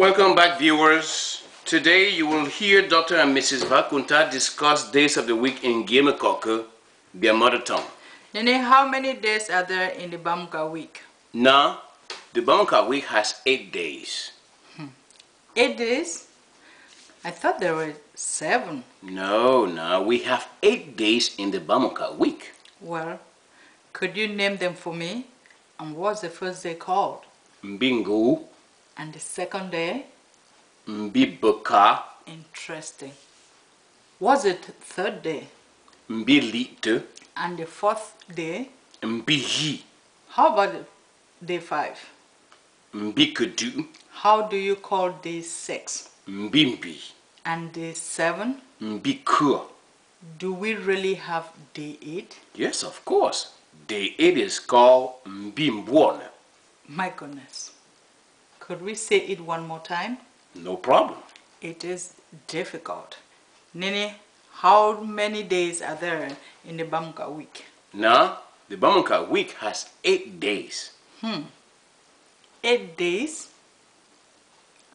Welcome back, viewers. Today you will hear Dr. and Mrs. Vakunta discuss days of the week in Ngiemeukohkeuh, their mother tongue. Nene, how many days are there in the Bamunka week? Now, the Bamunka week has eight days. Hmm. Eight days? I thought there were seven. No, no, we have eight days in the Bamunka week. Well, could you name them for me? And what's the first day called? Mbingu, And the second day? Mbibuka, Interesting. Was it third day? Mbilite, And the fourth day? Mbihi, How about day five? Mbikudu, How do you call day six? Mbimbi, And day seven? Mbikua. Do we really have day eight? Yes, of course. Day eight is called Mbimbwana. My goodness. Could we say it one more time? No problem. It is difficult. Nene, how many days are there in the Bamunka week? Now, the Bamunka week has eight days. Hmm. Eight days?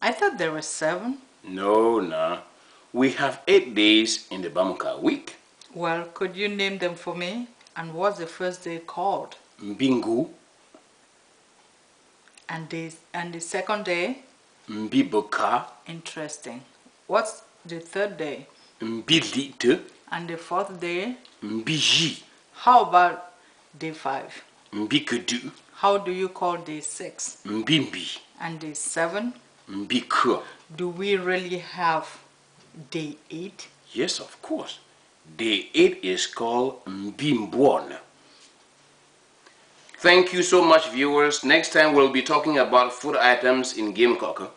I thought there were seven. No, no. We have eight days in the Bamunka week. Well, could you name them for me? And what's the first day called? Mbingu, And the, and the second day? Mbibuka, Interesting. What's the third day? Mbilite, And the fourth day? Mbiji, How about day five? Mbikudu, How do you call day six? Mbimbi, And day seven? Mbikua. Do we really have day eight? Yes, of course. Day eight is called Mbimbwana. Thank you so much, viewers. Next time we'll be talking about food items in Ngiemeukohkeuh.